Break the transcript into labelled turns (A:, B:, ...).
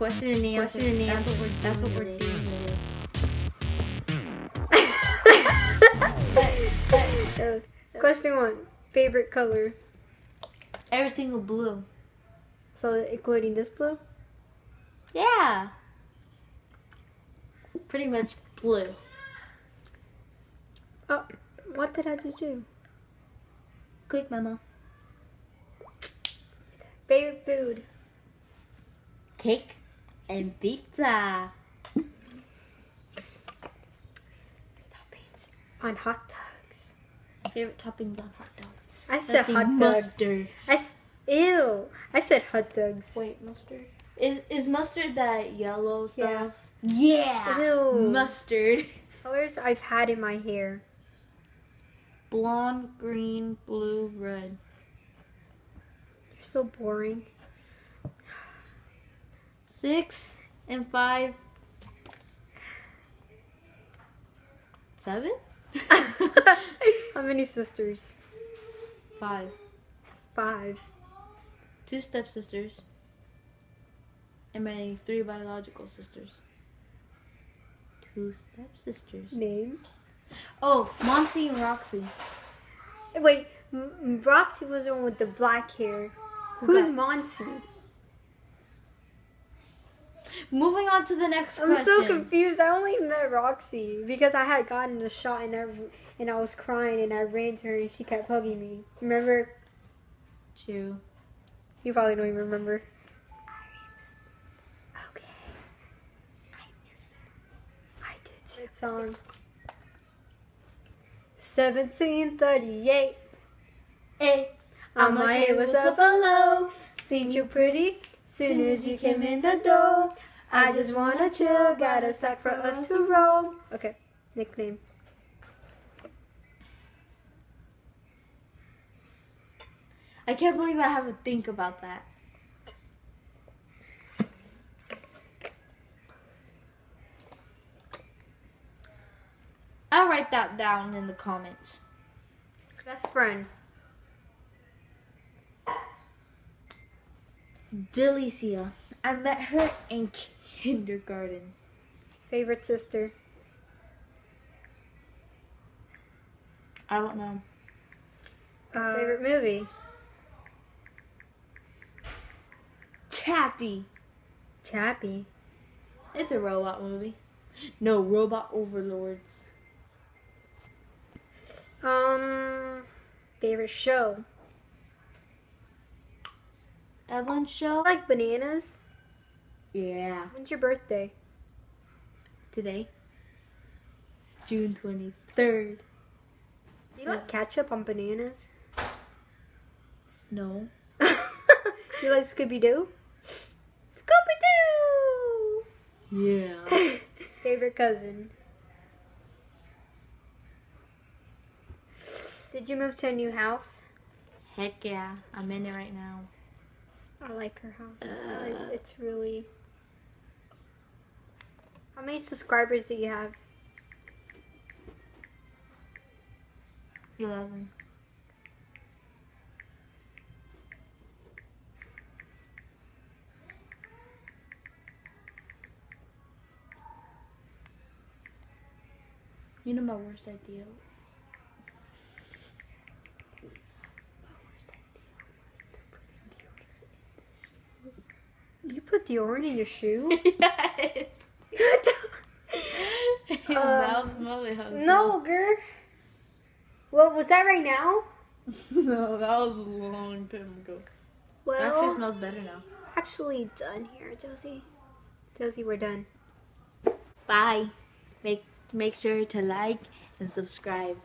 A: Question and answer.
B: Question and
A: That's what we're
B: That's what
A: doing
B: we're. Uh, question one. Favorite color?
A: Every single blue.
B: So including this blue?
A: Yeah. Pretty much blue.
B: Oh, what did I just do?
A: Click memo.
B: Favorite food?
A: Cake and pizza.
B: Toppings on hot dogs.
A: Favorite toppings on hot dogs.
B: I said
A: That's
B: hot dogs.
A: mustard.
B: I s- ew. I said hot dogs.
A: Wait, mustard? Is is mustard that yellow
B: Yeah.
A: stuff? Yeah.
B: Ew.
A: Mustard.
B: Colors I've had in my hair.
A: Blonde, green, blue, red.
B: You're so boring.
A: Six and five. Seven?
B: How many sisters?
A: Five.
B: Five.
A: Two stepsisters. And my three biological sisters. Two stepsisters.
B: Name?
A: Oh, Monty and Roxy.
B: Wait, M- Roxy was the one with the black hair. Who's Monty?
A: Moving on to the next
B: I'm
A: question.
B: so confused. I only met Roxy because I had gotten the shot and I, and I was crying and I ran to her and she kept hugging me. Remember?
A: True.
B: You probably don't even remember. Okay. I miss her. I did too. Song. 1738. Hey, on my head was up below. Seen you pretty soon as you came in the door. I just wanna chill, got a sack for us to roll. Okay, nickname.
A: I can't believe I have to think about that. I'll write that down in the comments.
B: Best friend.
A: Delicia. I met her in kindergarten.
B: Favorite sister.
A: I don't know.
B: Uh, Favorite movie.
A: Chappie.
B: Chappie.
A: It's a robot movie. No, robot overlords.
B: Um, favorite show.
A: Evelyn
B: I
A: show?
B: like bananas.
A: Yeah.
B: When's your birthday?
A: Today. June 23rd.
B: Do you like ketchup on bananas?
A: No.
B: you like Scooby Doo? Scooby Doo!
A: Yeah.
B: Favorite cousin. Did you move to a new house?
A: Heck yeah. I'm in it right now.
B: I like her house. Uh. It's, it's really. How many subscribers do you have?
A: 11. You know my worst idea?
B: You put the orange in your shoe?
A: yes. Now smell it. how
B: no, girl. Well, was that right now?
A: no, that was a long time ago.
B: Well,
A: Actually, smells better now.
B: actually done here, Josey. Josey, we're done.
A: Bye. Make make sure to like and subscribe.